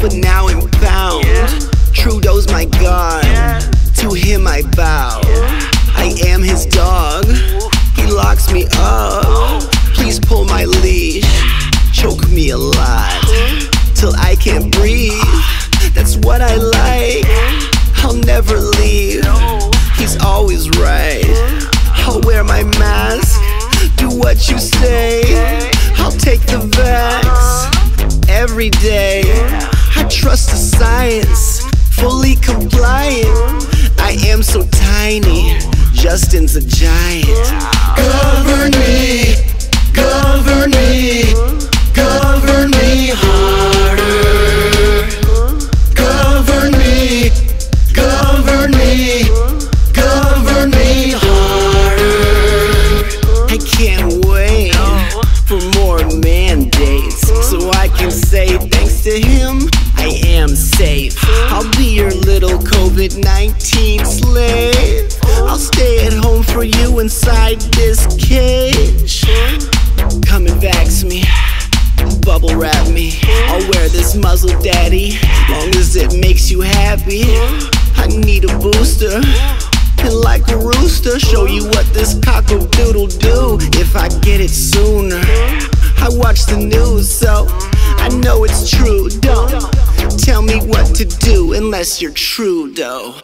but now I'm bound. Yeah. Trudeau's my god, yeah. to him I bow. Yeah. I am his dog, he locks me up. Please pull my leash, choke me a lot, till I can't breathe. That's what I like, I'll never leave. He's always right. I'll wear my mask, mm-hmm. do what you say. I'll take the vax uh-huh. every day. Trust the science, fully compliant. I am so tiny, Justin's a giant. Govern COVID 19 slave. I'll stay at home for you inside this cage. Come and vax me, bubble wrap me. I'll wear this muzzle, daddy, long as it makes you happy. I need a booster. And like a rooster, show you what this cock-a-doodle unless you're Trudeau.